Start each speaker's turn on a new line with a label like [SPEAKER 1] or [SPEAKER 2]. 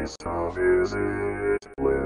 [SPEAKER 1] place to visit.